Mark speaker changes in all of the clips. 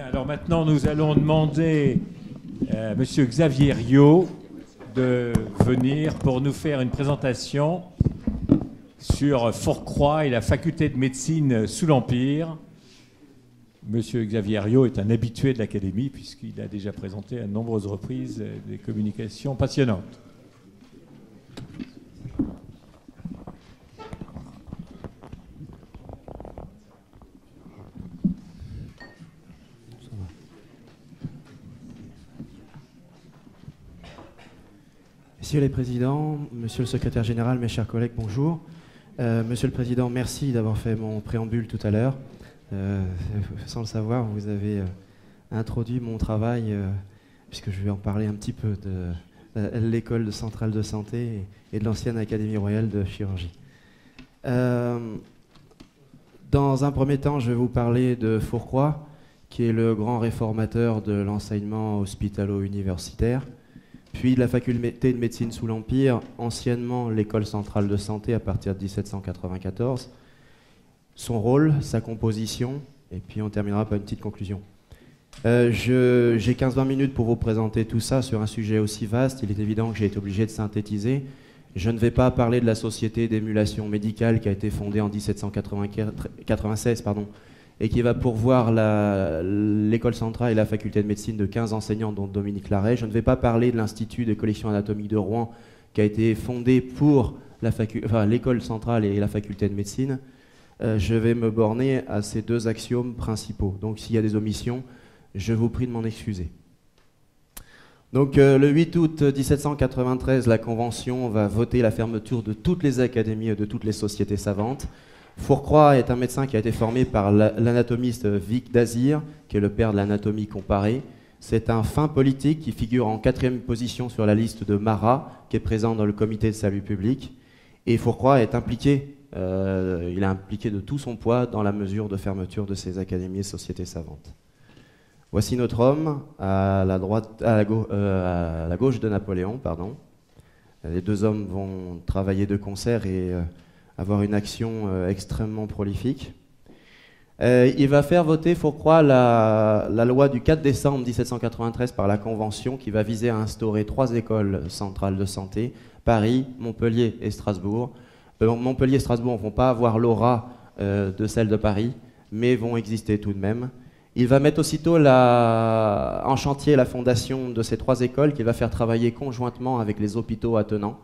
Speaker 1: Alors maintenant, nous allons demander à M. Xavier Rio de venir pour nous faire une présentation sur Fourcroy et la faculté de médecine sous l'Empire. Monsieur Xavier Rio est un habitué de l'Académie puisqu'il a déjà présenté à nombreuses reprises des communications passionnantes.
Speaker 2: Messieurs les présidents, monsieur le secrétaire général, mes chers collègues, bonjour. Euh, monsieur le président, merci d'avoir fait mon préambule tout à l'heure. Euh, sans le savoir, vous avez euh, introduit mon travail, puisque je vais en parler un petit peu, de l'école centrale de santé et de l'ancienne Académie royale de chirurgie. dans un premier temps, je vais vous parler de Fourcroy, qui est le grand réformateur de l'enseignement hospitalo-universitaire puis la faculté de médecine sous l'Empire, anciennement l'école centrale de santé à partir de 1794, son rôle, sa composition, et puis on terminera par une petite conclusion. Euh, j'ai 15-20 minutes pour vous présenter tout ça sur un sujet aussi vaste. Il est évident que j'ai été obligé de synthétiser. Je ne vais pas parler de la société d'émulation médicale qui a été fondée en 1796 pardon, et qui va pourvoir l'école centrale et la faculté de médecine de 15 enseignants, dont Dominique Larrey. Je ne vais pas parler de l'Institut des collections anatomiques de Rouen, qui a été fondé pour l'école centrale et la faculté de médecine. Euh, je vais me borner à ces deux axiomes principaux. Donc s'il y a des omissions, je vous prie de m'en excuser. Donc euh, le 8 août 1793, la Convention va voter la fermeture de toutes les académies et de toutes les sociétés savantes. Fourcroy est un médecin qui a été formé par l'anatomiste Vic Dazir, qui est le père de l'anatomie comparée. C'est un fin politique qui figure en quatrième position sur la liste de Marat, qui est présent dans le comité de salut public. Et Fourcroy est impliqué, euh, il est impliqué de tout son poids dans la mesure de fermeture de ces académies et sociétés savantes. Voici notre homme à la, droite, à la, euh, gauche de Napoléon. Pardon. Les deux hommes vont travailler de concert et euh, avoir une action euh, extrêmement prolifique. Euh, il va faire voter, faut croire, la, loi du 4 décembre 1793 par la Convention qui va viser à instaurer trois écoles centrales de santé, Paris, Montpellier et Strasbourg. Euh, Montpellier et Strasbourg ne vont pas avoir l'aura de celle de Paris, mais vont exister tout de même. Il va mettre aussitôt en chantier la fondation de ces trois écoles qu'il va faire travailler conjointement avec les hôpitaux attenants.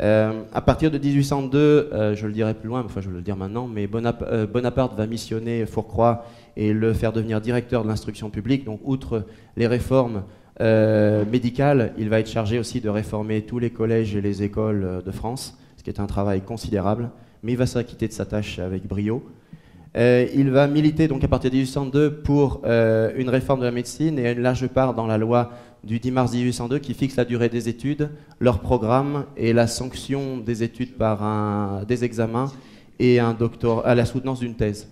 Speaker 2: Euh, à partir de 1802, euh, je le dirai plus loin, enfin je vais le dire maintenant, mais euh, Bonaparte, va missionner Fourcroy et le faire devenir directeur de l'instruction publique. Donc, outre les réformes médicales, il va être chargé aussi de réformer tous les collèges et les écoles de France, ce qui est un travail considérable, mais il va s'acquitter de sa tâche avec brio. Il va militer donc à partir de 1802 pour une réforme de la médecine et une large part dans la loi du 10 mars 1802 qui fixe la durée des études, leur programme et la sanction des études par des examens et un à la soutenance d'une thèse.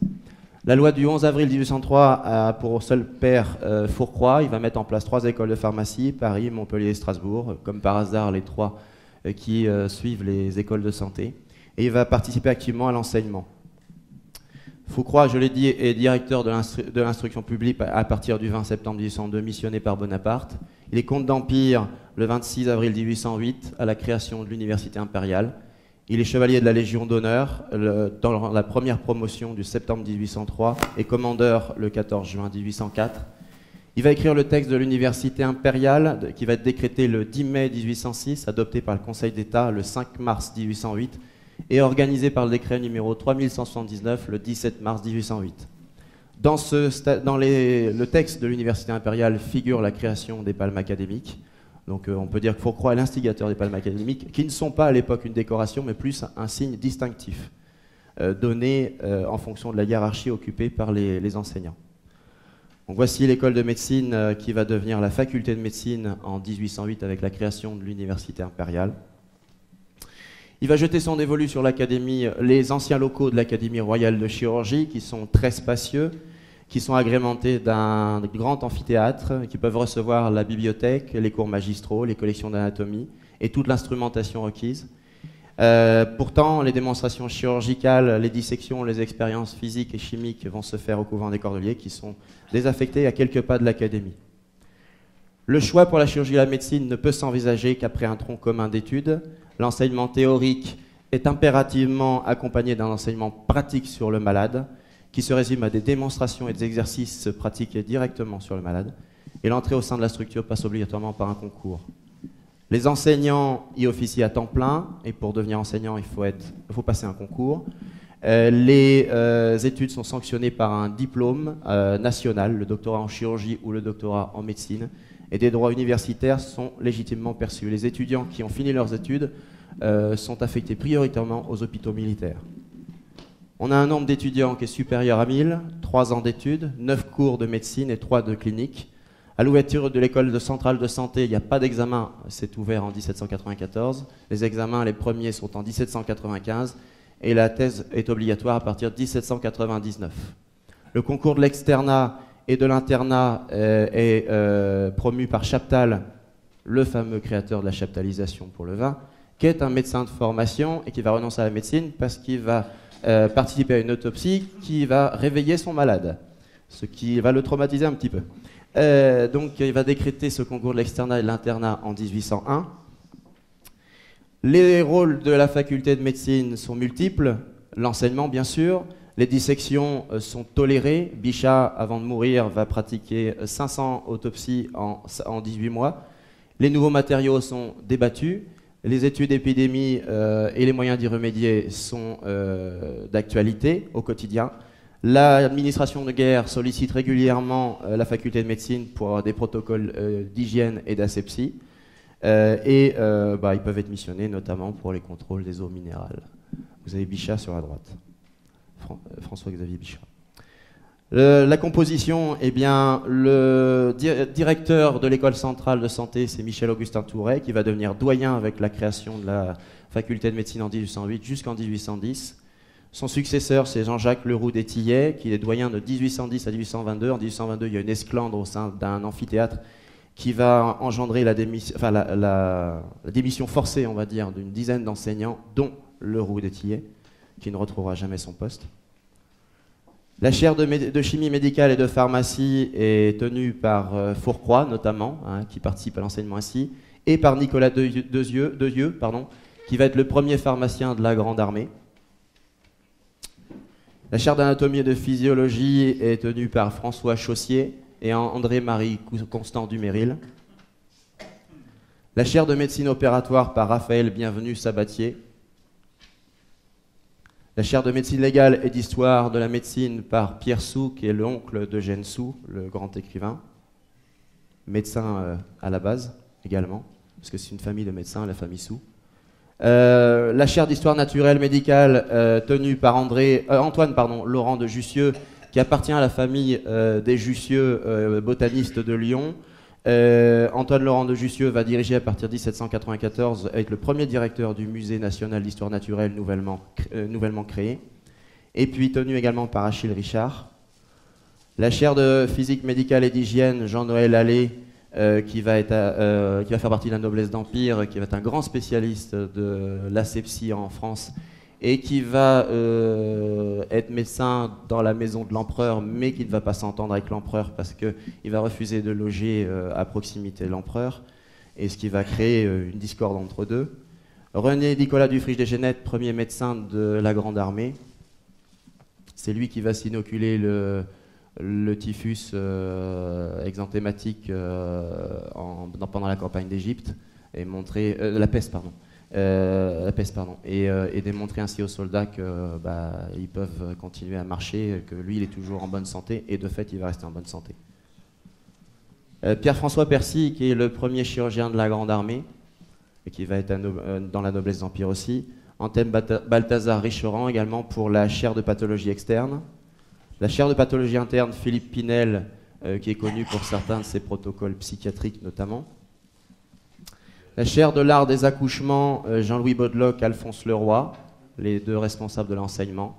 Speaker 2: La loi du 11 avril 1803 a pour seul père euh, Fourcroy. Il va mettre en place trois écoles de pharmacie, Paris, Montpellier et Strasbourg, comme par hasard les trois euh, qui euh, suivent les écoles de santé. Et il va participer activement à l'enseignement. Foucroy, je l'ai dit, est directeur de l'instruction publique à partir du 20 septembre 1802, missionné par Bonaparte. Il est comte d'Empire le 26 avril 1808 à la création de l'université impériale. Il est chevalier de la Légion d'honneur dans la première promotion du septembre 1803 et commandeur le 14 juin 1804. Il va écrire le texte de l'université impériale qui va être décrété le 10 mai 1806, adopté par le Conseil d'État le 5 mars 1808 et organisé par le décret numéro 3179 le 17 mars 1808. Dans, le texte de l'Université impériale figure la création des palmes académiques. Donc euh, on peut dire faut croire à l'instigateur des palmes académiques, qui ne sont pas à l'époque une décoration, mais plus un signe distinctif, euh, donné euh, en fonction de la hiérarchie occupée par les, les enseignants. Donc voici l'école de médecine qui va devenir la faculté de médecine en 1808 avec la création de l'Université impériale. Il va jeter son dévolu sur l'académie, les anciens locaux de l'Académie royale de chirurgie, qui sont très spacieux, qui sont agrémentés d'un grand amphithéâtre, qui peuvent recevoir la bibliothèque, les cours magistraux, les collections d'anatomie et toute l'instrumentation requise. Euh, pourtant, les démonstrations chirurgicales, les dissections, les expériences physiques et chimiques vont se faire au couvent des Cordeliers, qui sont désaffectés à quelques pas de l'académie. Le choix pour la chirurgie et la médecine ne peut s'envisager qu'après un tronc commun d'études. L'enseignement théorique est impérativement accompagné d'un enseignement pratique sur le malade, qui se résume à des démonstrations et des exercices pratiqués directement sur le malade. Et l'entrée au sein de la structure passe obligatoirement par un concours. Les enseignants y officient à temps plein, et pour devenir enseignant, il faut, passer un concours. Euh, les euh, études sont sanctionnées par un diplôme euh, national, le doctorat en chirurgie ou le doctorat en médecine, et des droits universitaires sont légitimement perçus. Les étudiants qui ont fini leurs études sont affectés prioritairement aux hôpitaux militaires. On a un nombre d'étudiants qui est supérieur à 1000, 3 ans d'études, 9 cours de médecine et 3 de clinique. À l'ouverture de l'école de centrale de santé, il n'y a pas d'examen, c'est ouvert en 1794. Les examens, les premiers sont en 1795 et la thèse est obligatoire à partir de 1799. Le concours de l'externat et de l'internat euh, est euh, promu par Chaptal, le fameux créateur de la chaptalisation pour le vin, qui est un médecin de formation et qui va renoncer à la médecine parce qu'il va euh, participer à une autopsie qui va réveiller son malade, ce qui va le traumatiser un petit peu. Donc il va décréter ce concours de l'externat et de l'internat en 1801. Les rôles de la faculté de médecine sont multiples. L'enseignement, bien sûr. Les dissections euh, sont tolérées. Bichat, avant de mourir, va pratiquer 500 autopsies en, en 18 mois. Les nouveaux matériaux sont débattus. Les études d'épidémie euh, et les moyens d'y remédier sont d'actualité au quotidien. L'administration de guerre sollicite régulièrement euh, la faculté de médecine pour des protocoles euh, d'hygiène et d'asepsie. Euh, et bah, ils peuvent être missionnés notamment pour les contrôles des eaux minérales. Vous avez Bichat sur la droite. François-Xavier Bichat. la composition, eh bien, le directeur de l'école centrale de santé, c'est Michel-Augustin Touret, qui va devenir doyen avec la création de la faculté de médecine en 1808 jusqu'en 1810. Son successeur, c'est Jean-Jacques Leroux d'Etillet, qui est doyen de 1810 à 1822. En 1822, il y a une esclandre au sein d'un amphithéâtre qui va engendrer la, démission, forcée, on va dire, d'une dizaine d'enseignants, dont Leroux d'Etillet, qui ne retrouvera jamais son poste. La chaire de, chimie médicale et de pharmacie est tenue par euh, Fourcroy, notamment, hein, qui participe à l'enseignement ainsi, et par Nicolas Deuzieux, pardon, qui va être le premier pharmacien de la Grande Armée. La chaire d'anatomie et de physiologie est tenue par François Chaussier et André-Marie Constant Duméril. La chaire de médecine opératoire par Raphaël Bienvenu Sabatier. La chaire de médecine légale et d'histoire de la médecine par Pierre Sou, qui est l'oncle d'Eugène Sou, le grand écrivain, médecin euh, à la base également, parce que c'est une famille de médecins, la famille Sou. Euh, la chaire d'histoire naturelle médicale euh, tenue par André, Antoine Laurent de Jussieu, qui appartient à la famille des Jussieu, botanistes de Lyon. Antoine Laurent de Jussieu va diriger à partir de 1794, être le premier directeur du Musée national d'histoire naturelle nouvellement, nouvellement créé. Et puis tenu également par Achille Richard. La chaire de physique médicale et d'hygiène, Jean-Noël Allais, euh, qui, va euh, qui va faire partie de la noblesse d'Empire, qui va être un grand spécialiste de l'asepsie en France et qui va euh, être médecin dans la maison de l'empereur, mais qui ne va pas s'entendre avec l'empereur parce qu'il va refuser de loger à proximité de l'empereur, et ce qui va créer une discorde entre deux. René Nicolas Dufriche des Genettes, premier médecin de la Grande Armée, c'est lui qui va s'inoculer le, typhus euh, exanthématique euh, pendant la campagne d'Égypte et montrer euh, la peste pardon la peste pardon. Et, démontrer ainsi aux soldats que bah, peuvent continuer à marcher que lui il est toujours en bonne santé et de fait il va rester en bonne santé. Pierre-François Percy qui est le premier chirurgien de la grande armée et qui va être dans la noblesse d'empire aussi. Anthem Balthazar Richeran également pour la chaire de pathologie externe. La chaire de pathologie interne, Philippe Pinel, euh, qui est connu pour certains de ses protocoles psychiatriques notamment. La chaire de l'art des accouchements, euh, Jean-Louis Baudeloc, Alphonse Leroy, les deux responsables de l'enseignement.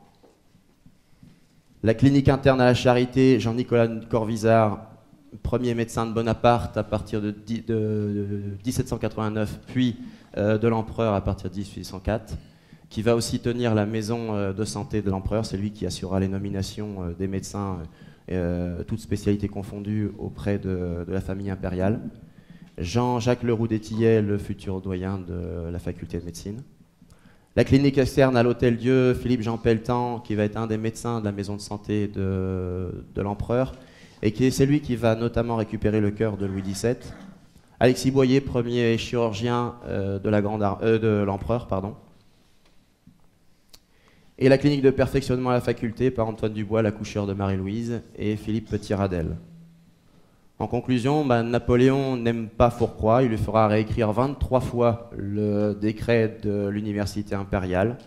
Speaker 2: La clinique interne à la charité, Jean-Nicolas Corvisart, premier médecin de Bonaparte à partir de, 1789, puis euh, de l'empereur à partir de 1804. qui va aussi tenir la maison de santé de l'empereur. C'est lui qui assurera les nominations des médecins, toutes spécialités confondues, auprès de, la famille impériale. Jean-Jacques Leroux d'Etillet, le futur doyen de la faculté de médecine. La clinique externe à l'Hôtel Dieu, Philippe Jean Pelletan, qui va être un des médecins de la maison de santé de, l'empereur, et qui c'est lui qui va notamment récupérer le cœur de Louis XVII. Alexis Boyer, premier chirurgien euh, euh, de l'empereur. Et la clinique de perfectionnement à la faculté par Antoine Dubois, l'accoucheur de Marie-Louise, et Philippe Petit-Radel. En conclusion, ben, Napoléon n'aime pas Fourcroy, il lui fera réécrire 23 fois le décret de l'université impériale.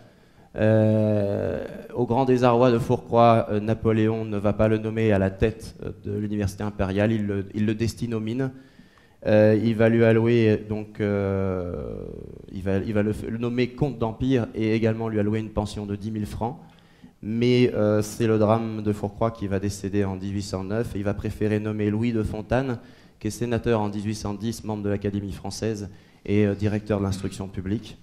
Speaker 2: Euh, au grand désarroi de Fourcroy, euh, Napoléon ne va pas le nommer à la tête euh, de l'université impériale, il le, destine aux mines. il va lui allouer donc, il va, il va le, le, nommer comte d'empire et également lui allouer une pension de 10 000 francs mais euh, c'est le drame de Fourcroy qui va décéder en 1809 et il va préférer nommer Louis de Fontane, qui est sénateur en 1810, membre de l'Académie française et euh, directeur de l'instruction publique.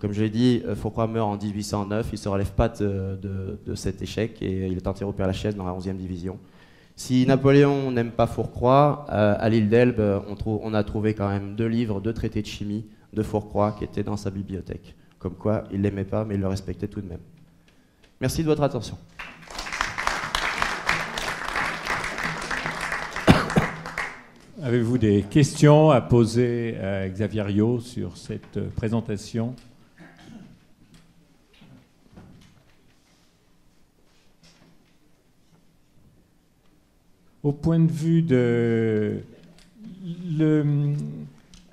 Speaker 2: Comme je l'ai dit, euh, Fourcroy meurt en 1809, il ne se relève pas de, cet échec et il est enterré au Père Lachaise dans la 11e division. Si Napoléon n'aime pas Fourcroy, à l'île d'Elbe, on, on, a trouvé quand même deux livres, deux traités de chimie de Fourcroy qui étaient dans sa bibliothèque. Comme quoi, il ne l'aimait pas, mais il le respectait tout de même. Merci de votre attention.
Speaker 1: Avez-vous des questions à poser à Xavier Rio sur cette présentation? Au point de vue de le,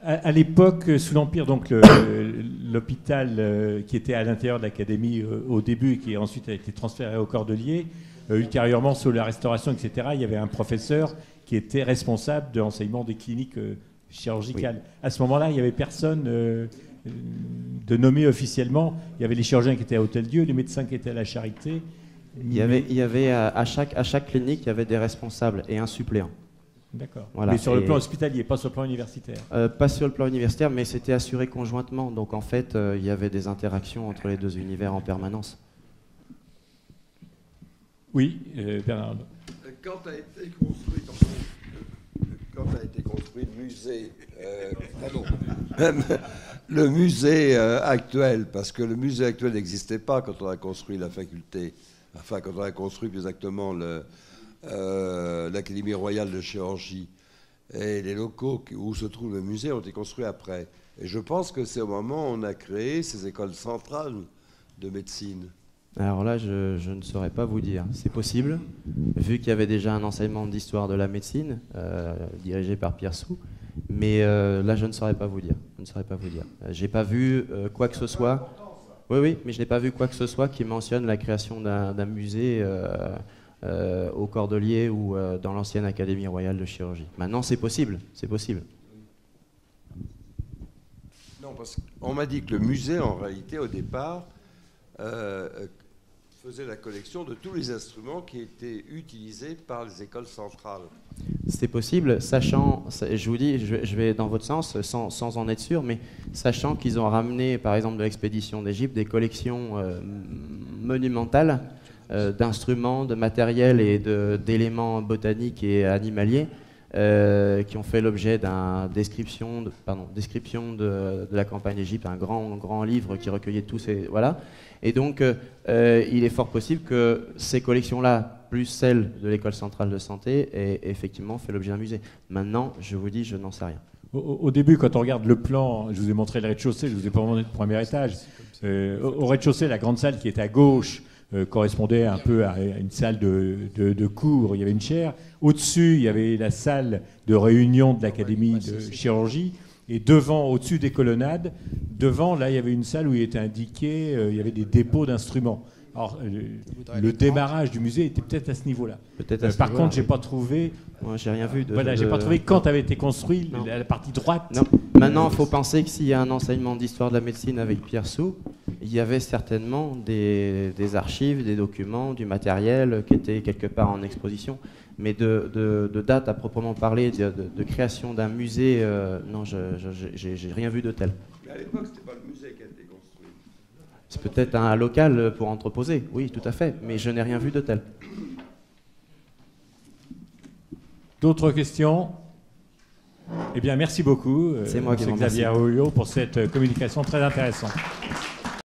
Speaker 1: à, l'époque, sous l'Empire, donc l'hôpital euh, qui était à l'intérieur de l'académie euh, au début et qui ensuite a été transféré au Cordelier, euh, ultérieurement, sous la restauration, etc., il y avait un professeur qui était responsable de l'enseignement des cliniques chirurgicales. À ce moment-là, il n'y avait personne de nommé officiellement. Il y avait les chirurgiens qui étaient à Hôtel-Dieu, les médecins qui étaient à la Charité.
Speaker 2: Il y avait, il y avait à, chaque, à chaque clinique, il y avait des responsables et un suppléant.
Speaker 1: D'accord. Mais sur le plan hospitalier, pas sur le plan universitaire
Speaker 2: euh, Pas sur le plan universitaire, mais c'était assuré conjointement. Donc en fait, euh, il y avait des interactions entre les deux univers en permanence.
Speaker 1: Oui, euh, Bernard.
Speaker 3: Quand a été construit, quand a été construit le musée, le musée actuel, parce que le musée actuel n'existait pas quand on a construit la faculté, enfin quand on a construit plus exactement le, euh, l'Académie royale de chirurgie et les locaux où se trouve le musée ont été construits après. Et je pense que c'est au moment où on a créé ces écoles centrales de médecine.
Speaker 2: Alors là, je, ne saurais pas vous dire. C'est possible, vu qu'il y avait déjà un enseignement d'histoire de la médecine euh, dirigé par Pierre Sou. Mais euh, là, je ne saurais pas vous dire. Je ne saurais pas vous dire. J'ai pas vu quoi que ce soit. Oui, oui, mais je n'ai pas vu quoi que ce soit qui mentionne la création d'un musée euh, au Cordelier ou euh, dans l'ancienne Académie royale de chirurgie. Maintenant, c'est possible, c'est possible.
Speaker 3: Non, parce qu'on m'a dit que le musée, en réalité, au départ, euh, faisait la collection de tous les instruments qui étaient utilisés par les écoles centrales.
Speaker 2: C'est possible, sachant, je vous dis, je vais dans votre sens, sans, sans en être sûr, mais sachant qu'ils ont ramené, par exemple, de l'expédition d'Égypte, des collections monumentales d'instruments, de matériel et d'éléments botaniques et animaliers euh, qui ont fait l'objet d'une description, de, pardon, description de, la campagne d'Égypte, un grand, grand livre qui recueillait tous ces... Voilà. Et donc, euh, il est fort possible que ces collections-là, plus celles de l'École centrale de santé, aient effectivement fait l'objet d'un musée. Maintenant, je vous dis, je n'en sais rien.
Speaker 1: Au, début, quand on regarde le plan, je vous ai montré le rez-de-chaussée, je vous ai pas montré le premier étage. au rez-de-chaussée, la grande salle qui est à gauche, euh, correspondait un peu à une salle de, de, cours, il y avait une chaire. Au-dessus, il y avait la salle de réunion de l'Académie de chirurgie. Et devant, au-dessus des colonnades, devant, là, il y avait une salle où il était indiqué, euh, il y avait des dépôts d'instruments. Alors, euh, le démarrage du musée était peut-être à ce niveau-là. Peut-être. Euh, par contre, j'ai pas trouvé.
Speaker 2: Moi, j'ai rien vu. De,
Speaker 1: voilà, j'ai pas trouvé quand avait été construit la, partie droite.
Speaker 2: Non. Maintenant, il faut penser que s'il y a un enseignement d'histoire de la médecine avec Pierre Sou, il y avait certainement des, archives, des documents, du matériel qui était quelque part en exposition. Mais de, de date à proprement parler, de, création d'un musée, euh, non, je n'ai rien vu de tel.
Speaker 3: Mais à l'époque, c'était pas le musée qui a été construit.
Speaker 2: C'est peut-être un local pour entreposer, oui, tout à fait, mais je n'ai rien vu de tel.
Speaker 1: D'autres questions? Eh bien, merci beaucoup,
Speaker 2: C'est moi qui vous remercie.
Speaker 1: Xavier Rouillot, pour cette euh, communication très intéressante.